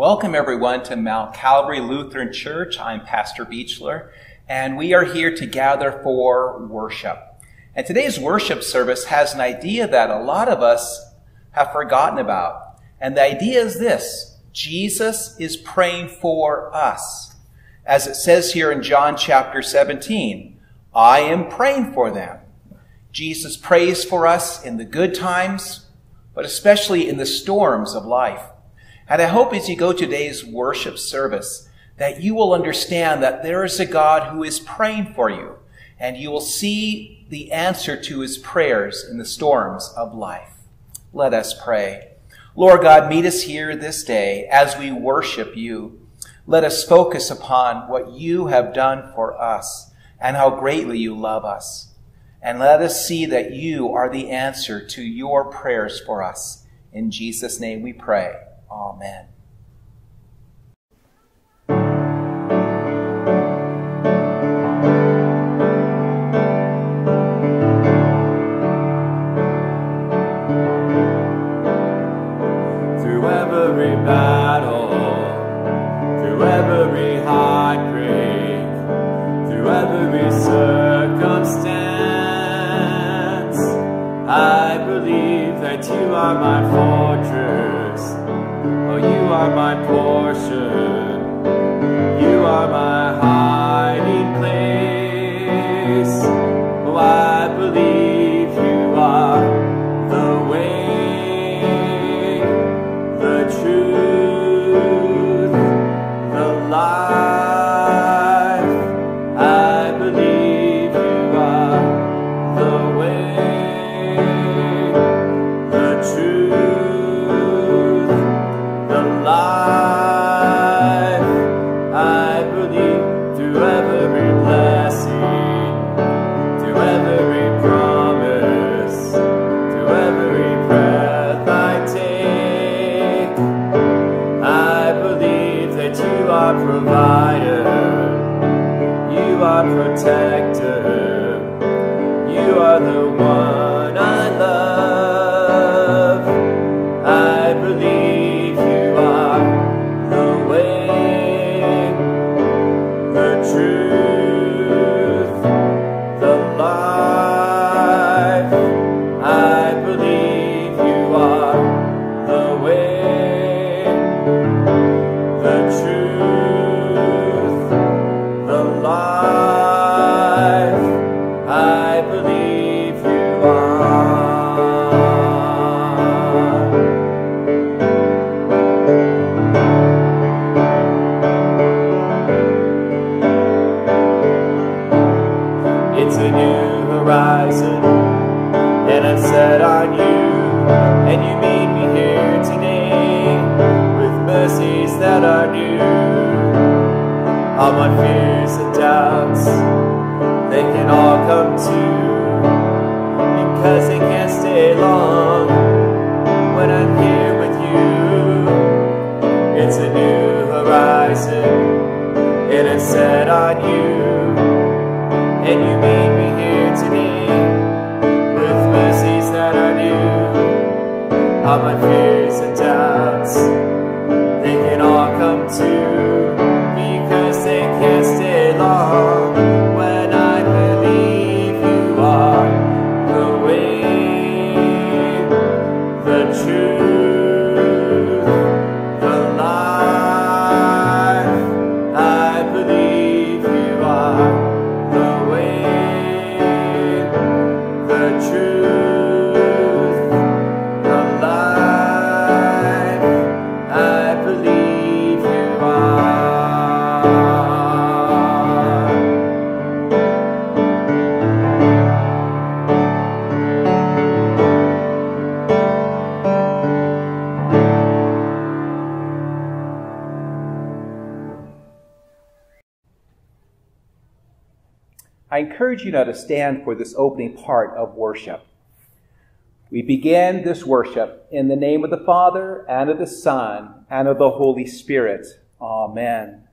Welcome, everyone, to Mount Calvary Lutheran Church. I'm Pastor Beechler, and we are here to gather for worship. And today's worship service has an idea that a lot of us have forgotten about. And the idea is this Jesus is praying for us. As it says here in John chapter 17, I am praying for them. Jesus prays for us in the good times, but especially in the storms of life. And I hope as you go today's worship service that you will understand that there is a God who is praying for you and you will see the answer to his prayers in the storms of life. Let us pray. Lord God, meet us here this day as we worship you. Let us focus upon what you have done for us and how greatly you love us. And let us see that you are the answer to your prayers for us. In Jesus' name we pray. Amen. The encourage you now to stand for this opening part of worship. We begin this worship in the name of the Father, and of the Son, and of the Holy Spirit. Amen.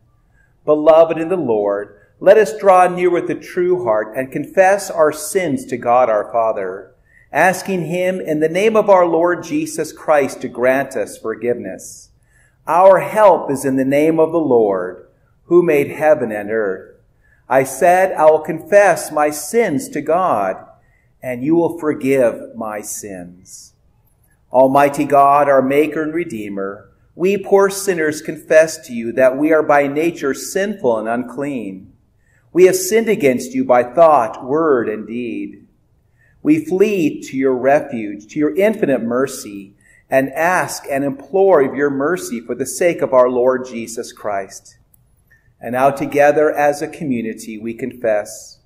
Beloved in the Lord, let us draw near with a true heart and confess our sins to God our Father, asking Him in the name of our Lord Jesus Christ to grant us forgiveness. Our help is in the name of the Lord, who made heaven and earth. I said, I will confess my sins to God, and you will forgive my sins. Almighty God, our Maker and Redeemer, we poor sinners confess to you that we are by nature sinful and unclean. We have sinned against you by thought, word, and deed. We flee to your refuge, to your infinite mercy, and ask and implore of your mercy for the sake of our Lord Jesus Christ. And now together as a community we confess,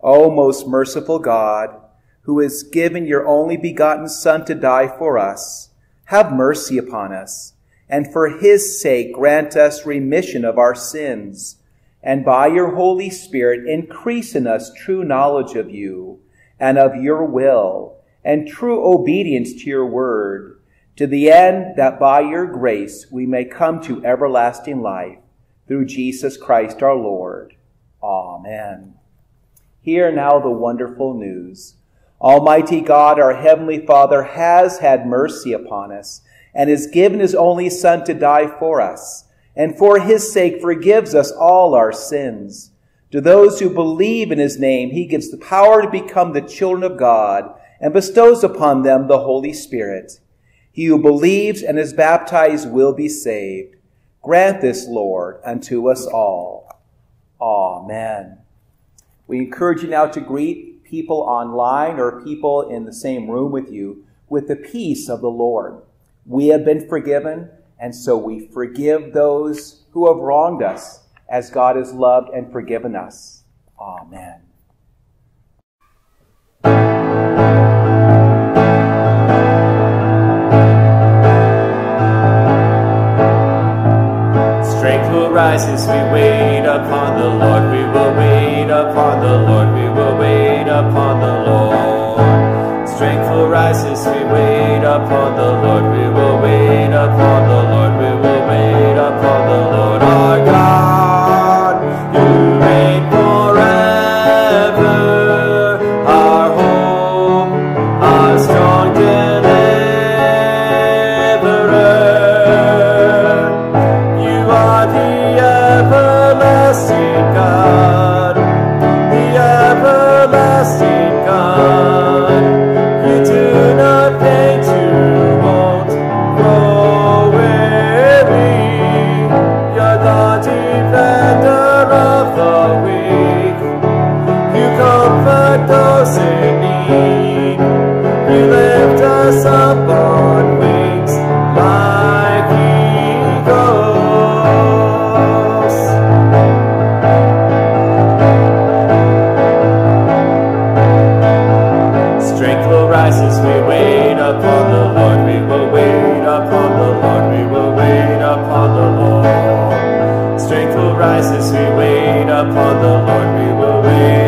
O most merciful God, who has given your only begotten Son to die for us, have mercy upon us, and for his sake grant us remission of our sins, and by your Holy Spirit increase in us true knowledge of you and of your will, and true obedience to your word, to the end that by your grace we may come to everlasting life through Jesus Christ our Lord. Amen. Hear now the wonderful news. Almighty God, our Heavenly Father, has had mercy upon us and has given his only Son to die for us, and for his sake forgives us all our sins. To those who believe in his name, he gives the power to become the children of God and bestows upon them the Holy Spirit. He who believes and is baptized will be saved. Grant this, Lord, unto us all. Amen. We encourage you now to greet people online or people in the same room with you with the peace of the Lord. We have been forgiven, and so we forgive those who have wronged us as God has loved and forgiven us. Amen. As we wait upon the Lord. We will wait upon the Lord. We will wait upon the Lord. Strength will rise as we wait Lord. We will wait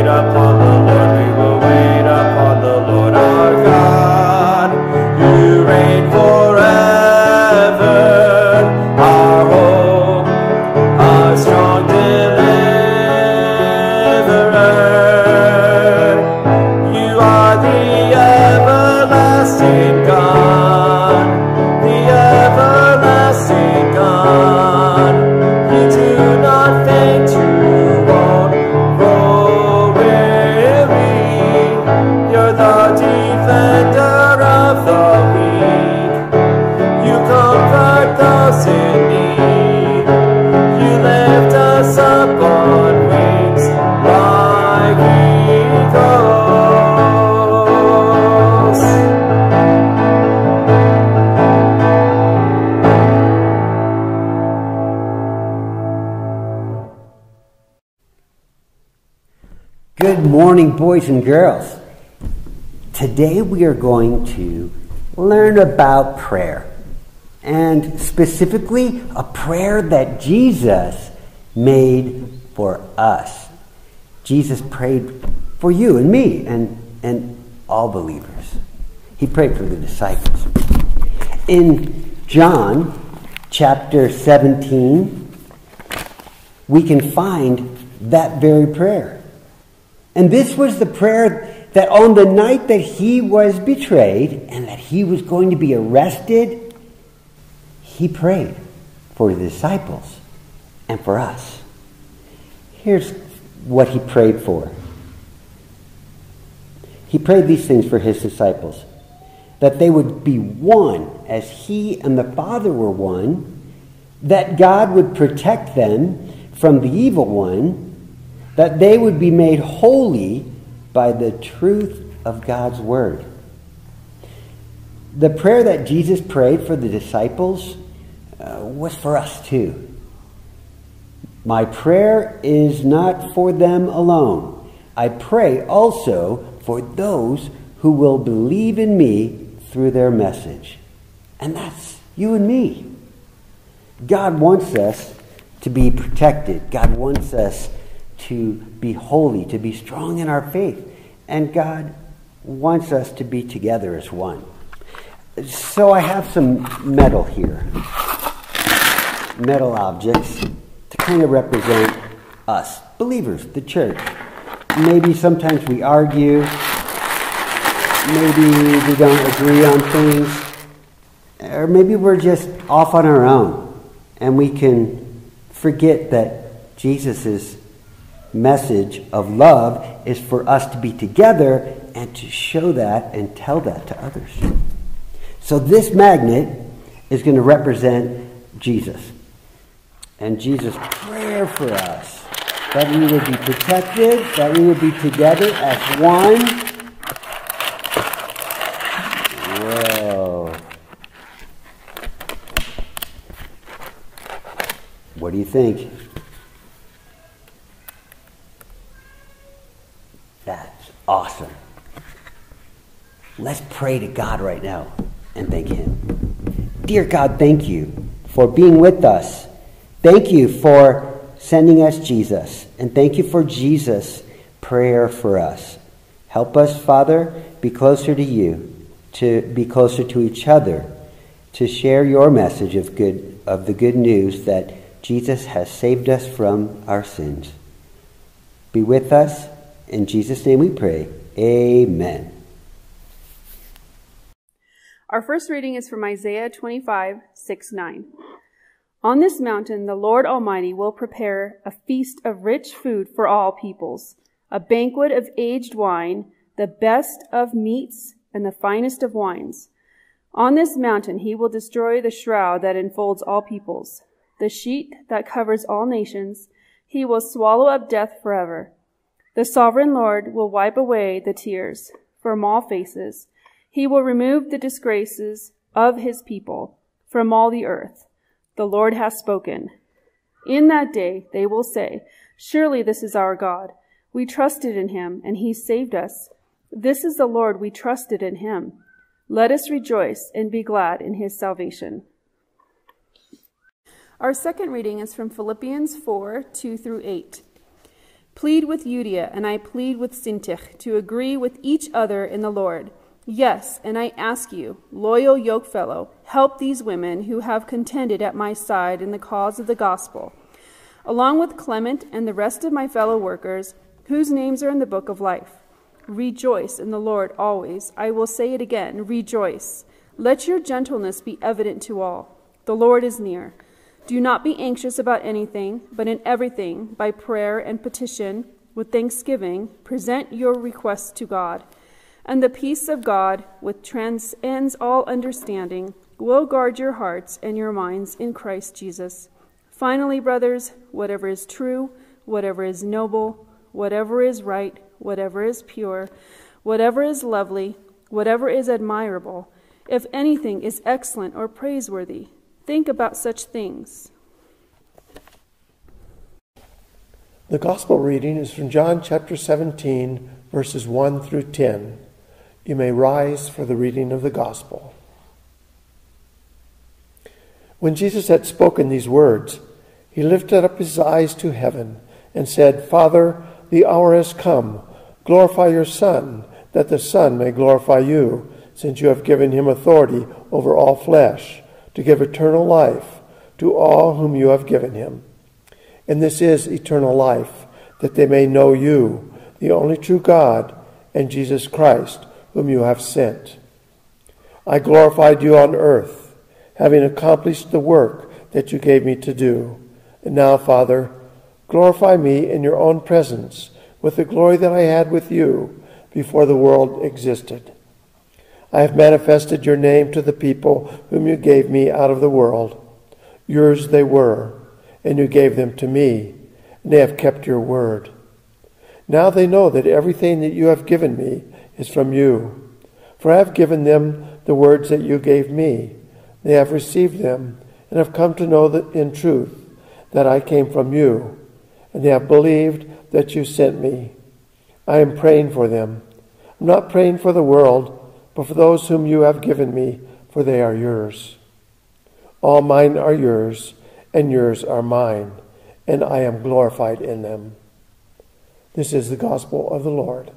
boys and girls. Today we are going to learn about prayer, and specifically a prayer that Jesus made for us. Jesus prayed for you and me and, and all believers. He prayed for the disciples. In John chapter 17, we can find that very prayer. And this was the prayer that on the night that he was betrayed and that he was going to be arrested, he prayed. for the disciples and for us. Here's what he prayed for. He prayed these things for his disciples that they would be one as he and the Father were one, that God would protect them from the evil one, that they would be made holy by the truth of God's word. The prayer that Jesus prayed for the disciples uh, was for us too. My prayer is not for them alone. I pray also for those who will believe in me through their message. And that's you and me. God wants us to be protected. God wants us to be holy, to be strong in our faith. And God wants us to be together as one. So I have some metal here, metal objects to kind of represent us, believers, the church. Maybe sometimes we argue, maybe we don't agree on things, or maybe we're just off on our own and we can forget that Jesus' message of love is for us to be together and to show that and tell that to others. So this magnet is going to represent Jesus. And Jesus' prayer for us that we would be protected, that we would be together as one. Whoa. What do you think? That's awesome. Let's pray to God right now and thank Him. Dear God, thank you for being with us. Thank you for sending us Jesus. And thank you for Jesus' prayer for us. Help us, Father, be closer to you, to be closer to each other, to share your message of good of the good news that Jesus has saved us from our sins. Be with us. In Jesus' name we pray. Amen. Our first reading is from Isaiah 25, 6, 9. On this mountain, the Lord Almighty will prepare a feast of rich food for all peoples, a banquet of aged wine, the best of meats, and the finest of wines. On this mountain, he will destroy the shroud that enfolds all peoples, the sheet that covers all nations. He will swallow up death forever. The sovereign Lord will wipe away the tears from all faces he will remove the disgraces of his people from all the earth. The Lord has spoken. In that day they will say, Surely this is our God. We trusted in him, and he saved us. This is the Lord, we trusted in him. Let us rejoice and be glad in his salvation. Our second reading is from Philippians 4 2 through 8. Plead with Euodia, and I plead with Syntyche to agree with each other in the Lord. Yes, and I ask you, loyal yokefellow, help these women who have contended at my side in the cause of the gospel, along with Clement and the rest of my fellow workers, whose names are in the book of life. Rejoice in the Lord always. I will say it again rejoice. Let your gentleness be evident to all. The Lord is near. Do not be anxious about anything, but in everything, by prayer and petition, with thanksgiving, present your requests to God. And the peace of God, which transcends all understanding, will guard your hearts and your minds in Christ Jesus. Finally, brothers, whatever is true, whatever is noble, whatever is right, whatever is pure, whatever is lovely, whatever is admirable, if anything is excellent or praiseworthy, think about such things. The Gospel reading is from John chapter 17, verses 1 through 10. You may rise for the reading of the gospel. When Jesus had spoken these words, he lifted up his eyes to heaven and said, Father, the hour has come. Glorify your Son, that the Son may glorify you, since you have given him authority over all flesh, to give eternal life to all whom you have given him. And this is eternal life, that they may know you, the only true God, and Jesus Christ whom you have sent. I glorified you on earth, having accomplished the work that you gave me to do. And now, Father, glorify me in your own presence with the glory that I had with you before the world existed. I have manifested your name to the people whom you gave me out of the world. Yours they were, and you gave them to me, and they have kept your word. Now they know that everything that you have given me is from you. For I have given them the words that you gave me. They have received them, and have come to know that in truth that I came from you, and they have believed that you sent me. I am praying for them. I'm not praying for the world but for those whom you have given me, for they are yours. All mine are yours, and yours are mine, and I am glorified in them. This is the gospel of the Lord.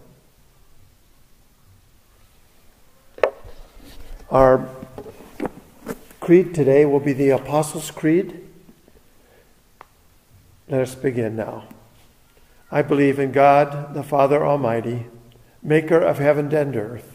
Our creed today will be the Apostles' Creed. Let us begin now. I believe in God, the Father Almighty, maker of heaven and earth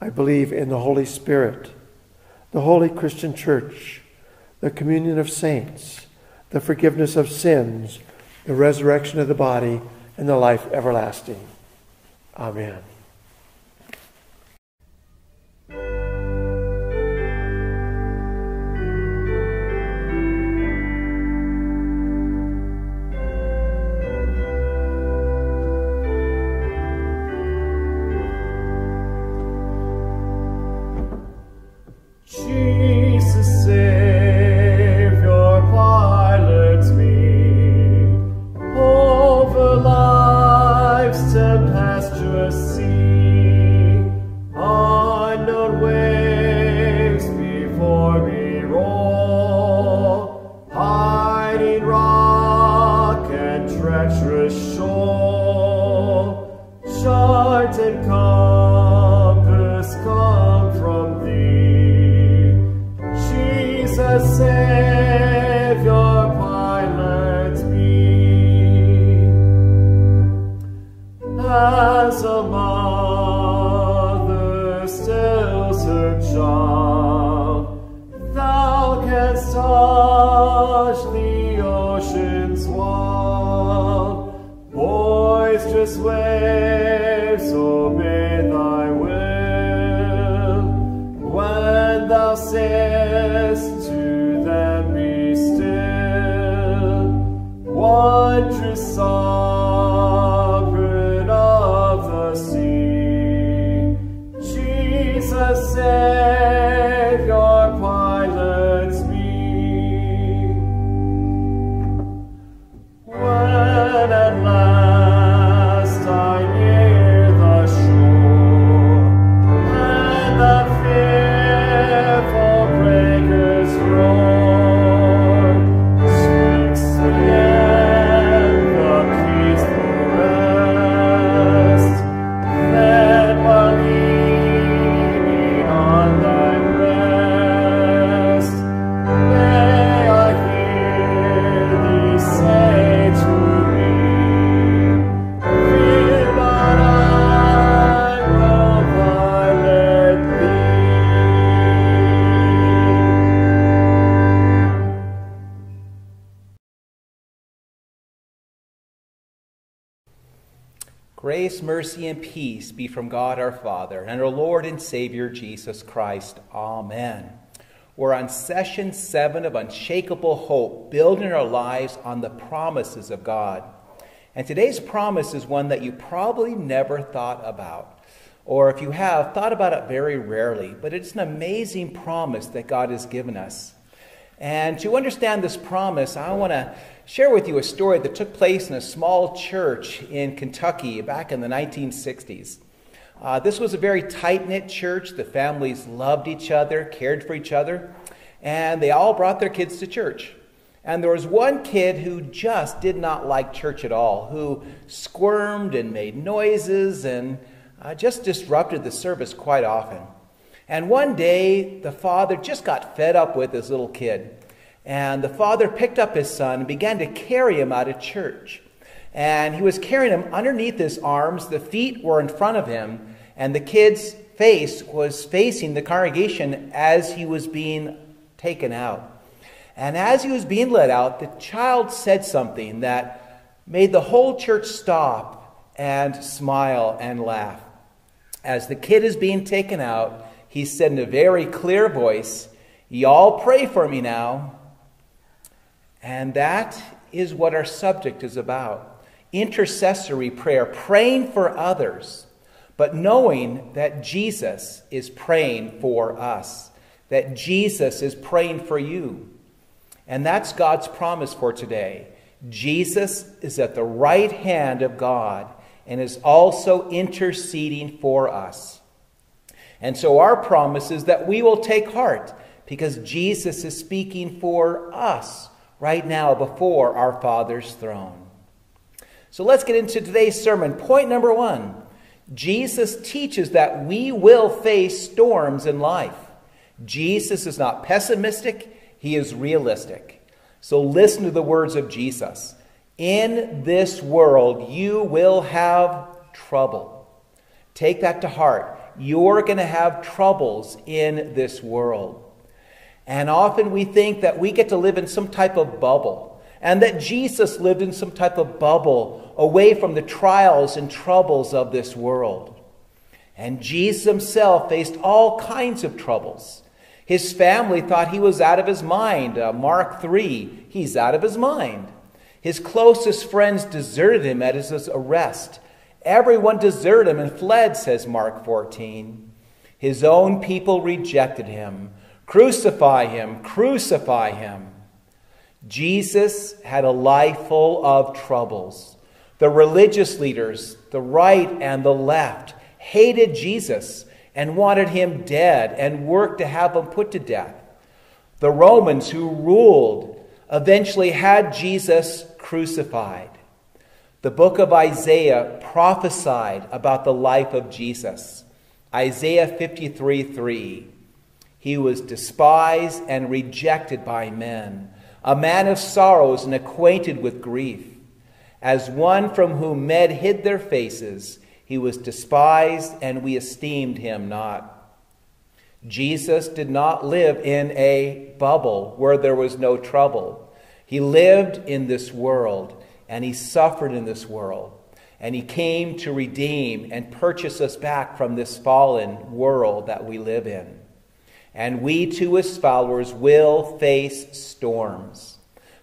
I believe in the Holy Spirit, the holy Christian church, the communion of saints, the forgiveness of sins, the resurrection of the body, and the life everlasting. Amen. Mercy, and peace be from God our Father and our Lord and Savior Jesus Christ. Amen. We're on session seven of Unshakable Hope, building our lives on the promises of God. And today's promise is one that you probably never thought about. Or if you have, thought about it very rarely. But it's an amazing promise that God has given us. And to understand this promise, I want to share with you a story that took place in a small church in Kentucky back in the 1960s. Uh, this was a very tight knit church. The families loved each other, cared for each other, and they all brought their kids to church. And there was one kid who just did not like church at all, who squirmed and made noises and uh, just disrupted the service quite often. And one day, the father just got fed up with his little kid. And the father picked up his son and began to carry him out of church. And he was carrying him underneath his arms. The feet were in front of him. And the kid's face was facing the congregation as he was being taken out. And as he was being led out, the child said something that made the whole church stop and smile and laugh. As the kid is being taken out, he said in a very clear voice, Y'all pray for me now. And that is what our subject is about intercessory prayer, praying for others, but knowing that Jesus is praying for us, that Jesus is praying for you. And that's God's promise for today. Jesus is at the right hand of God and is also interceding for us. And so our promise is that we will take heart because Jesus is speaking for us right now before our Father's throne. So let's get into today's sermon. Point number one Jesus teaches that we will face storms in life. Jesus is not pessimistic, he is realistic. So listen to the words of Jesus. In this world, you will have trouble. Take that to heart. You're going to have troubles in this world. And often we think that we get to live in some type of bubble, and that Jesus lived in some type of bubble away from the trials and troubles of this world. And Jesus himself faced all kinds of troubles. His family thought he was out of his mind. Uh, Mark 3, he's out of his mind. His closest friends deserted him at his arrest. Everyone deserted him and fled, says Mark 14. His own people rejected him. Crucify him, crucify him. Jesus had a life full of troubles. The religious leaders, the right and the left, hated Jesus and wanted him dead and worked to have him put to death. The Romans who ruled eventually had Jesus crucified. The book of Isaiah prophesied about the life of Jesus. Isaiah 53 3. He was despised and rejected by men, a man of sorrows and acquainted with grief. As one from whom men hid their faces, he was despised, and we esteemed him not. Jesus did not live in a bubble where there was no trouble. He lived in this world, and he suffered in this world. And he came to redeem and purchase us back from this fallen world that we live in and we too as followers will face storms.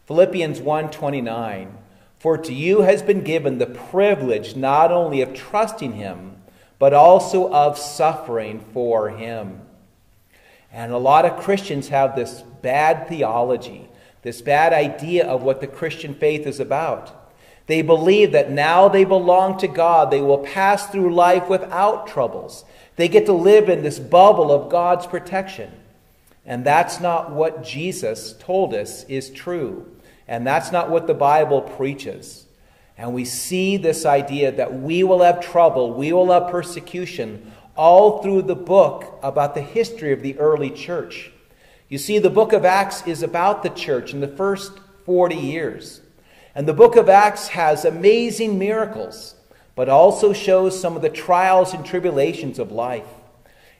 Philippians 1:29 For to you has been given the privilege not only of trusting him but also of suffering for him. And a lot of Christians have this bad theology, this bad idea of what the Christian faith is about. They believe that now they belong to God, they will pass through life without troubles. They get to live in this bubble of God's protection. And that's not what Jesus told us is true. And that's not what the Bible preaches. And we see this idea that we will have trouble, we will have persecution, all through the book about the history of the early church. You see, the book of Acts is about the church in the first 40 years. And the book of Acts has amazing miracles but also shows some of the trials and tribulations of life.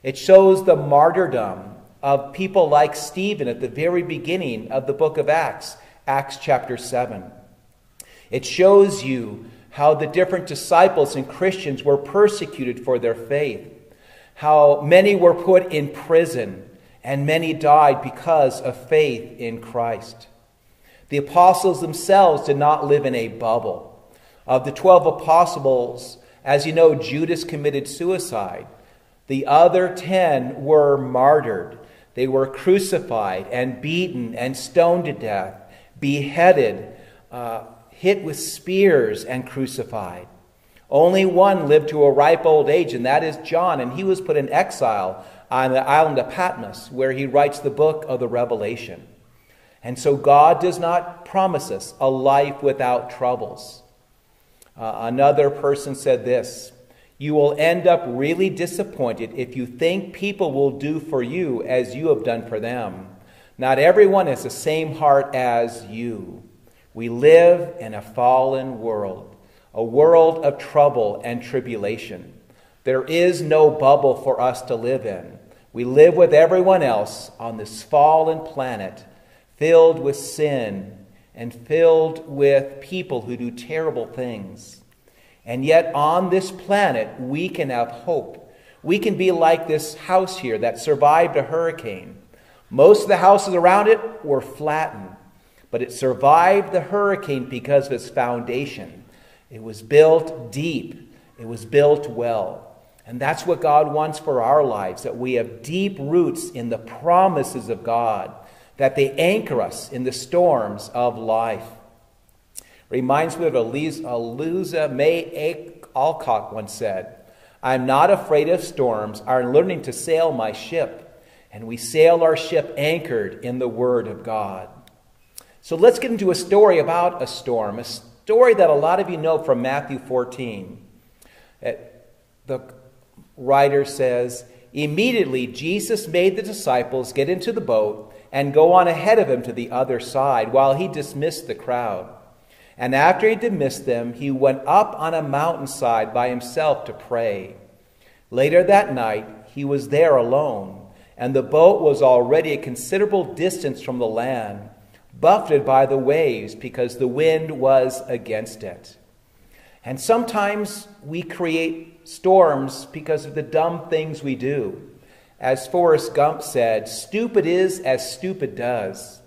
It shows the martyrdom of people like Stephen at the very beginning of the book of Acts, Acts chapter 7. It shows you how the different disciples and Christians were persecuted for their faith, how many were put in prison, and many died because of faith in Christ. The apostles themselves did not live in a bubble. Of the 12 apostles, as you know, Judas committed suicide. The other 10 were martyred. They were crucified and beaten and stoned to death, beheaded, uh, hit with spears, and crucified. Only one lived to a ripe old age, and that is John, and he was put in exile on the island of Patmos, where he writes the book of the Revelation. And so God does not promise us a life without troubles. Uh, another person said this You will end up really disappointed if you think people will do for you as you have done for them. Not everyone has the same heart as you. We live in a fallen world, a world of trouble and tribulation. There is no bubble for us to live in. We live with everyone else on this fallen planet, filled with sin and filled with people who do terrible things. And yet, on this planet, we can have hope. We can be like this house here that survived a hurricane. Most of the houses around it were flattened, but it survived the hurricane because of its foundation. It was built deep, it was built well. And that's what God wants for our lives that we have deep roots in the promises of God, that they anchor us in the storms of life. Reminds me of Louisa May Alcott once said, I'm not afraid of storms. I'm learning to sail my ship. And we sail our ship anchored in the Word of God. So let's get into a story about a storm, a story that a lot of you know from Matthew 14. The writer says, Immediately Jesus made the disciples get into the boat and go on ahead of him to the other side while he dismissed the crowd. And after he dismissed them, he went up on a mountainside by himself to pray. Later that night, he was there alone, and the boat was already a considerable distance from the land, buffeted by the waves because the wind was against it. And sometimes we create storms because of the dumb things we do. As Forrest Gump said, stupid is as stupid does.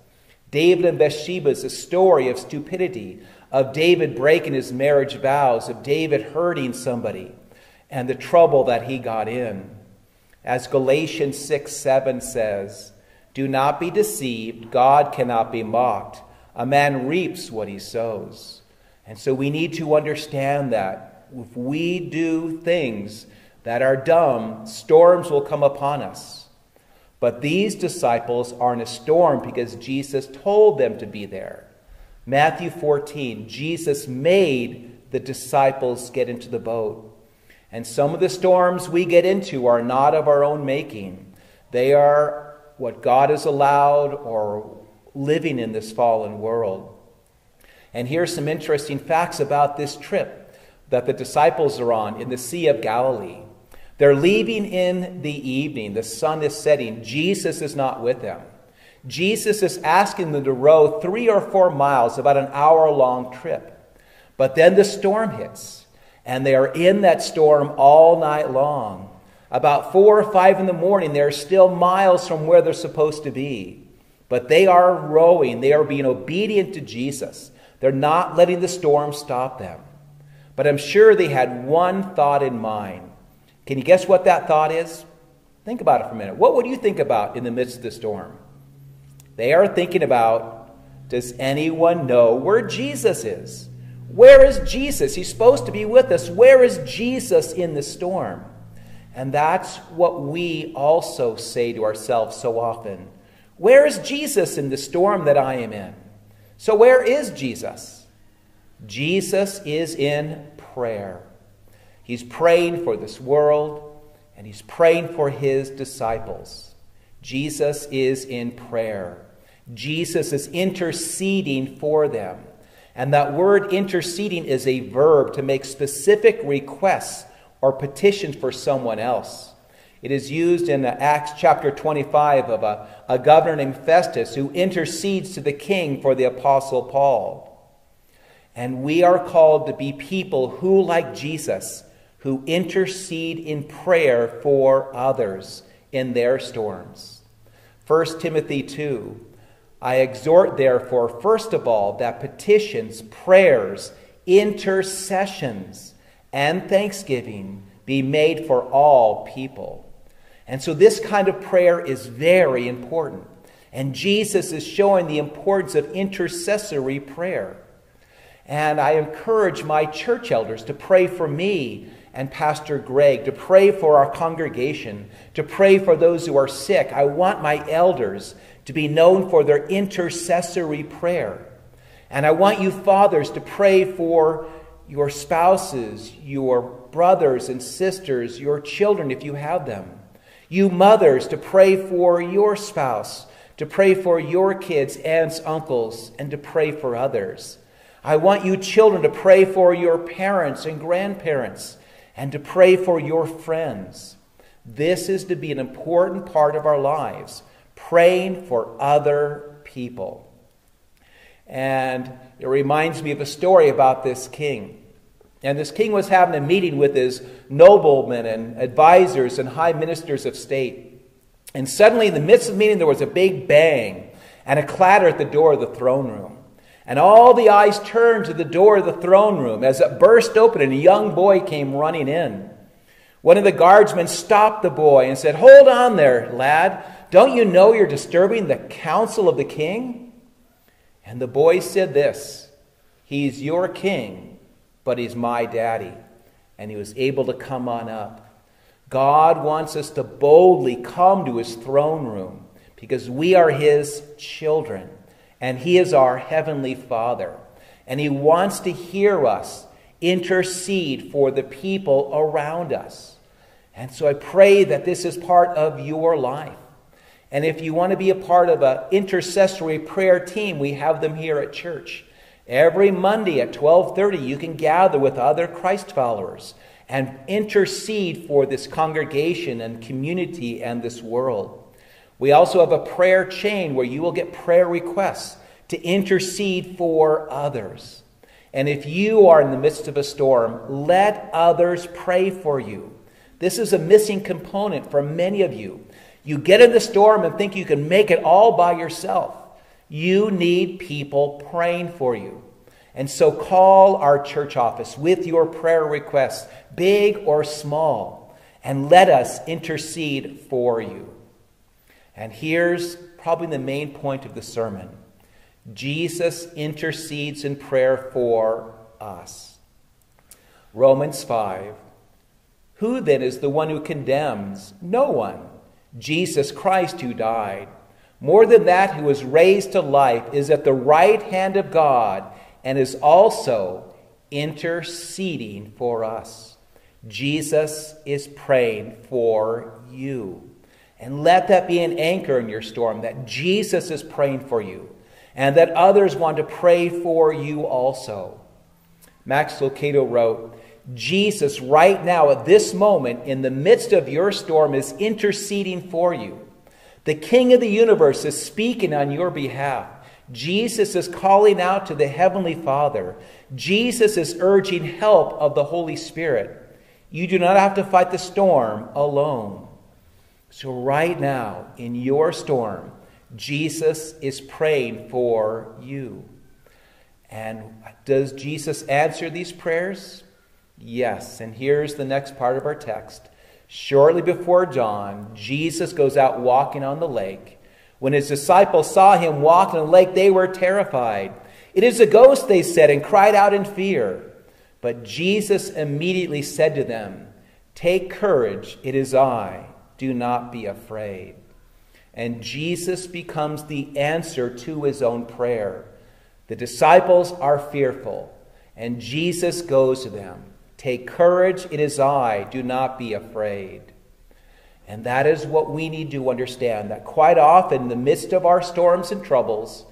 David and Bathsheba is a story of stupidity, of David breaking his marriage vows, of David hurting somebody, and the trouble that he got in. As Galatians 6 7 says, Do not be deceived, God cannot be mocked. A man reaps what he sows. And so we need to understand that if we do things that are dumb, storms will come upon us. But these disciples are in a storm because Jesus told them to be there. Matthew 14, Jesus made the disciples get into the boat. And some of the storms we get into are not of our own making, they are what God has allowed or living in this fallen world. And here's some interesting facts about this trip that the disciples are on in the Sea of Galilee. They're leaving in the evening, the sun is setting, Jesus is not with them. Jesus is asking them to row three or four miles, about an hour long trip. But then the storm hits, and they are in that storm all night long. About four or five in the morning, they're still miles from where they're supposed to be. But they are rowing, they are being obedient to Jesus. They're not letting the storm stop them. But I'm sure they had one thought in mind. Can you guess what that thought is? Think about it for a minute. What would you think about in the midst of the storm? They are thinking about does anyone know where Jesus is? Where is Jesus? He's supposed to be with us. Where is Jesus in the storm? And that's what we also say to ourselves so often. Where is Jesus in the storm that I am in? So, where is Jesus? Jesus is in prayer. He's praying for this world and he's praying for his disciples. Jesus is in prayer. Jesus is interceding for them. And that word interceding is a verb to make specific requests or petitions for someone else. It is used in Acts chapter 25 of a, a governor named Festus who intercedes to the king for the apostle Paul. And we are called to be people who, like Jesus, who intercede in prayer for others in their storms. 1 Timothy 2 I exhort, therefore, first of all, that petitions, prayers, intercessions, and thanksgiving be made for all people. And so, this kind of prayer is very important. And Jesus is showing the importance of intercessory prayer. And I encourage my church elders to pray for me and Pastor Greg, to pray for our congregation, to pray for those who are sick. I want my elders to be known for their intercessory prayer. And I want you, fathers, to pray for your spouses, your brothers and sisters, your children, if you have them. You mothers, to pray for your spouse, to pray for your kids, aunts, uncles, and to pray for others. I want you, children, to pray for your parents and grandparents, and to pray for your friends. This is to be an important part of our lives, praying for other people. And it reminds me of a story about this king. And this king was having a meeting with his noblemen and advisors and high ministers of state. And suddenly, in the midst of the meeting, there was a big bang and a clatter at the door of the throne room. And all the eyes turned to the door of the throne room as it burst open and a young boy came running in. One of the guardsmen stopped the boy and said, Hold on there, lad. Don't you know you're disturbing the council of the king? And the boy said this He's your king, but he's my daddy. And he was able to come on up. God wants us to boldly come to his throne room because we are his children and he is our heavenly Father. And he wants to hear us intercede for the people around us. And so I pray that this is part of your life. And if you want to be a part of an intercessory prayer team, we have them here at church. Every Monday at 12:30 you can gather with other Christ followers and intercede for this congregation and community and this world. We also have a prayer chain where you will get prayer requests to intercede for others. And if you are in the midst of a storm, let others pray for you. This is a missing component for many of you. You get in the storm and think you can make it all by yourself. You need people praying for you. And so call our church office with your prayer requests, big or small, and let us intercede for you. And here's probably the main point of the sermon Jesus intercedes in prayer for us. Romans 5. Who then is the one who condemns? No one. Jesus Christ, who died. More than that, who was raised to life, is at the right hand of God and is also interceding for us. Jesus is praying for you. And let that be an anchor in your storm that Jesus is praying for you and that others want to pray for you also. Max Lucado wrote, Jesus, right now, at this moment, in the midst of your storm, is interceding for you. The King of the universe is speaking on your behalf. Jesus is calling out to the Heavenly Father. Jesus is urging help of the Holy Spirit. You do not have to fight the storm alone. So, right now, in your storm, Jesus is praying for you. And does Jesus answer these prayers? Yes. And here's the next part of our text. Shortly before dawn, Jesus goes out walking on the lake. When his disciples saw him walking on the lake, they were terrified. It is a ghost, they said, and cried out in fear. But Jesus immediately said to them, Take courage, it is I. Do not be afraid. And Jesus becomes the answer to his own prayer. The disciples are fearful, and Jesus goes to them. Take courage, it is I. Do not be afraid. And that is what we need to understand that quite often, in the midst of our storms and troubles,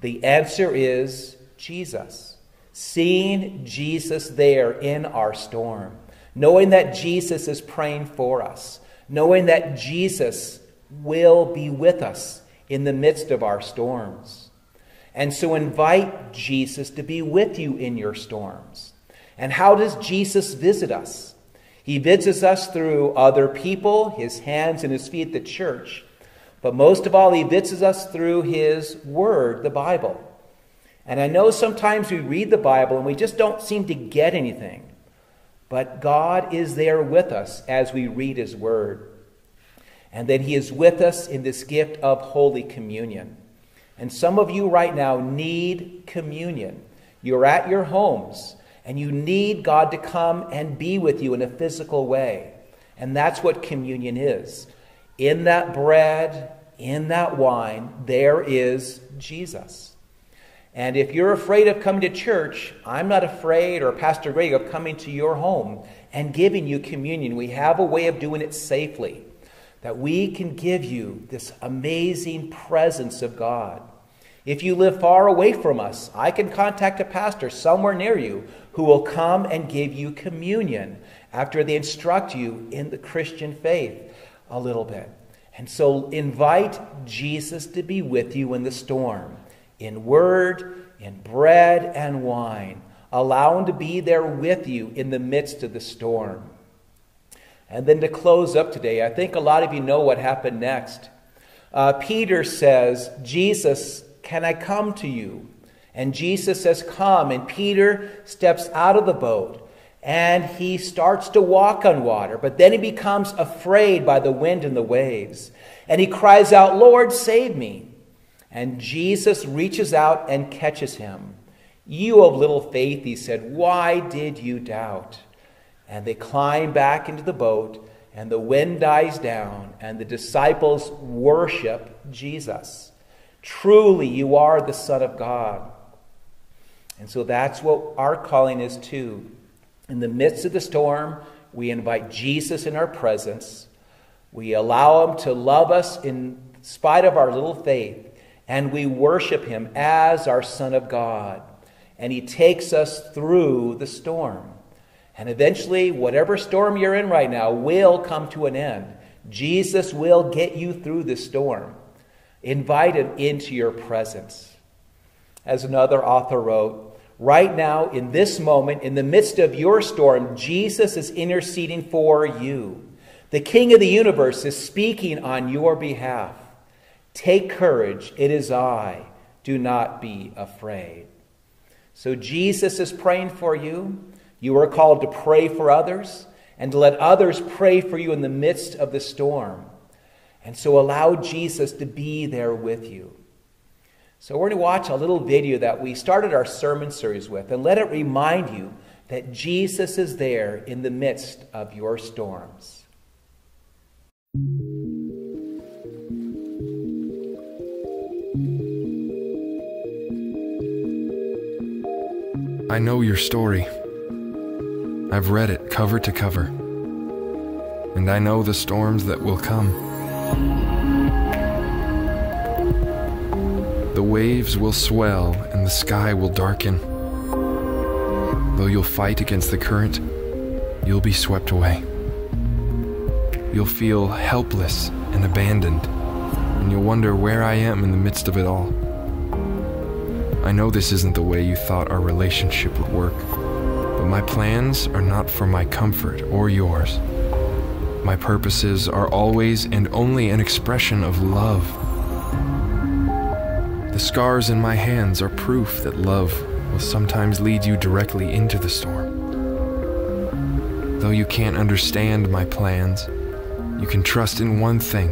the answer is Jesus. Seeing Jesus there in our storm, knowing that Jesus is praying for us, knowing that Jesus will be with us in the midst of our storms. And so invite Jesus to be with you in your storms. And how does Jesus visit us? He visits us through other people, his hands and his feet, the church. But most of all, he visits us through his word, the Bible. And I know sometimes we read the Bible and we just don't seem to get anything. But God is there with us as we read his word. And that he is with us in this gift of Holy Communion. And some of you right now need communion. You're at your homes and you need God to come and be with you in a physical way. And that's what communion is. In that bread, in that wine, there is Jesus. And if you're afraid of coming to church, I'm not afraid, or Pastor Greg, of coming to your home and giving you communion. We have a way of doing it safely, that we can give you this amazing presence of God. If you live far away from us, I can contact a pastor somewhere near you who will come and give you communion after they instruct you in the Christian faith a little bit. And so invite Jesus to be with you in the storm, in word, in bread and wine. Allow him to be there with you in the midst of the storm. And then to close up today, I think a lot of you know what happened next. Uh, Peter says, Jesus can I come to you? And Jesus says, Come. And Peter steps out of the boat and he starts to walk on water. But then he becomes afraid by the wind and the waves. And he cries out, Lord, save me. And Jesus reaches out and catches him. You of little faith, he said, why did you doubt? And they climb back into the boat, and the wind dies down, and the disciples worship Jesus. Truly, you are the Son of God. And so that's what our calling is too. In the midst of the storm, we invite Jesus in our presence. We allow him to love us in spite of our little faith, and we worship him as our Son of God. And he takes us through the storm. And eventually, whatever storm you're in right now will come to an end. Jesus will get you through the storm. Invite him into your presence. As another author wrote, right now, in this moment, in the midst of your storm, Jesus is interceding for you. The King of the universe is speaking on your behalf. Take courage, it is I. Do not be afraid. So, Jesus is praying for you. You are called to pray for others and to let others pray for you in the midst of the storm. And so allow Jesus to be there with you. So we're going to watch a little video that we started our sermon series with and let it remind you that Jesus is there in the midst of your storms. I know your story. I've read it cover to cover. And I know the storms that will come. The waves will swell and the sky will darken. Though you'll fight against the current, you'll be swept away. You'll feel helpless and abandoned, and you'll wonder where I am in the midst of it all. I know this isn't the way you thought our relationship would work, but my plans are not for my comfort or yours. My purposes are always and only an expression of love. The scars in my hands are proof that love will sometimes lead you directly into the storm. Though you can't understand my plans, you can trust in one thing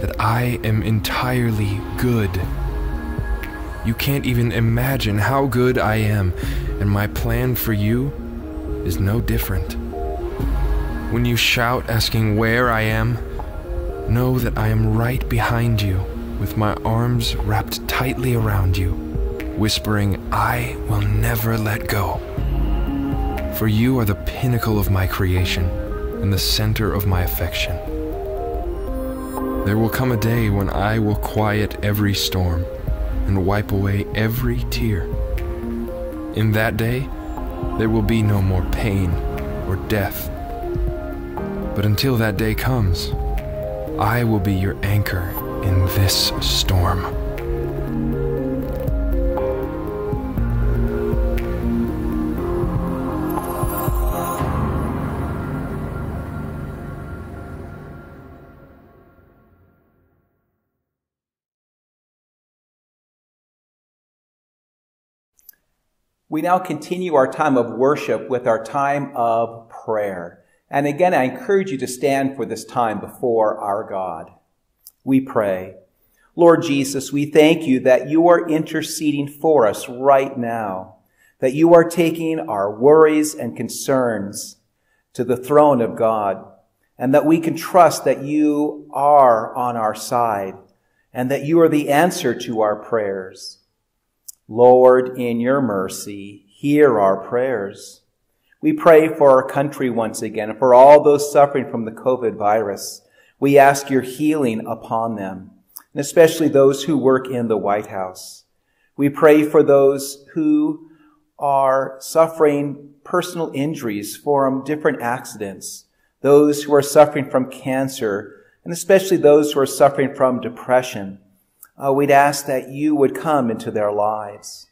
that I am entirely good. You can't even imagine how good I am, and my plan for you is no different. When you shout asking where I am, know that I am right behind you with my arms wrapped tightly around you, whispering, I will never let go. For you are the pinnacle of my creation and the center of my affection. There will come a day when I will quiet every storm and wipe away every tear. In that day, there will be no more pain or death but until that day comes, I will be your anchor in this storm. We now continue our time of worship with our time of prayer. And again, I encourage you to stand for this time before our God. We pray. Lord Jesus, we thank you that you are interceding for us right now, that you are taking our worries and concerns to the throne of God, and that we can trust that you are on our side, and that you are the answer to our prayers. Lord, in your mercy, hear our prayers. We pray for our country once again and for all those suffering from the COVID virus. We ask your healing upon them, and especially those who work in the White House. We pray for those who are suffering personal injuries from different accidents, those who are suffering from cancer, and especially those who are suffering from depression. Uh, we'd ask that you would come into their lives.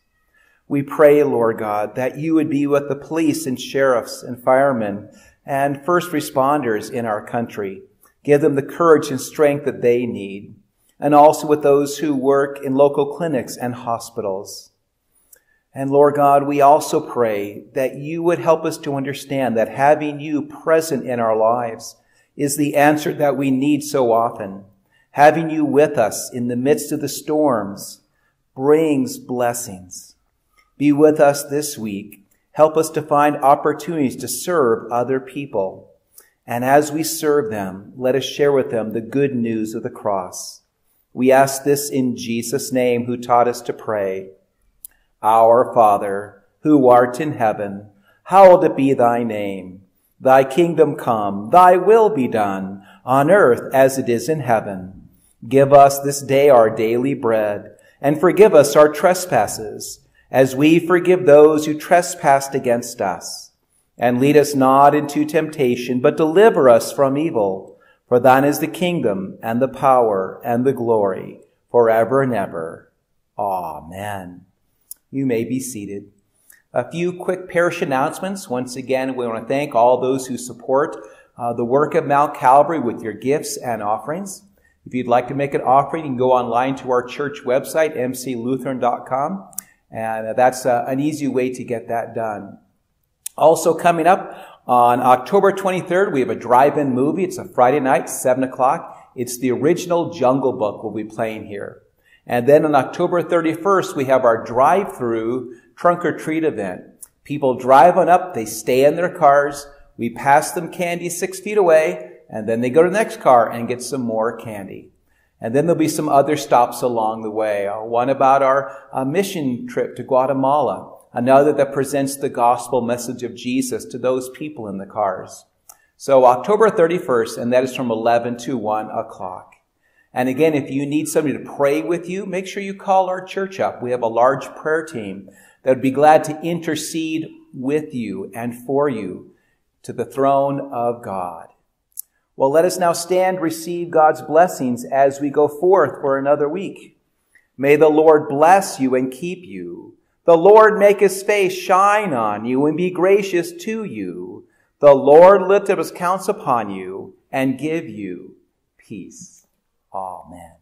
We pray, Lord God, that you would be with the police and sheriffs and firemen and first responders in our country. Give them the courage and strength that they need. And also with those who work in local clinics and hospitals. And Lord God, we also pray that you would help us to understand that having you present in our lives is the answer that we need so often. Having you with us in the midst of the storms brings blessings. Be with us this week. Help us to find opportunities to serve other people. And as we serve them, let us share with them the good news of the cross. We ask this in Jesus' name who taught us to pray. Our Father, who art in heaven, hallowed be thy name. Thy kingdom come, thy will be done, on earth as it is in heaven. Give us this day our daily bread, and forgive us our trespasses, as we forgive those who trespass against us. And lead us not into temptation, but deliver us from evil. For thine is the kingdom, and the power, and the glory, forever and ever. Amen. You may be seated. A few quick parish announcements. Once again, we want to thank all those who support uh, the work of Mount Calvary with your gifts and offerings. If you'd like to make an offering, you can go online to our church website, mclutheran.com, and that's uh, an easy way to get that done. Also coming up on October 23rd, we have a drive-in movie. It's a Friday night, 7 o'clock. It's the original Jungle Book we'll be playing here. And then on October 31st, we have our drive-through trunk or treat event. People drive on up, they stay in their cars, we pass them candy six feet away, and then they go to the next car and get some more candy. And then there'll be some other stops along the way. Uh, one about our uh, mission trip to Guatemala. Another that presents the gospel message of Jesus to those people in the cars. So October 31st, and that is from 11 to 1 o'clock. And again, if you need somebody to pray with you, make sure you call our church up. We have a large prayer team that would be glad to intercede with you and for you to the throne of God. Well, let us now stand, receive God's blessings as we go forth for another week. May the Lord bless you and keep you. The Lord make his face shine on you and be gracious to you. The Lord lift up his counts upon you and give you peace. Amen.